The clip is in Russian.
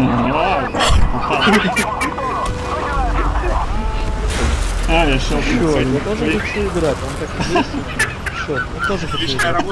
А, я шел. Я тоже хочу играть, он так и есть. Я тоже хочу играть.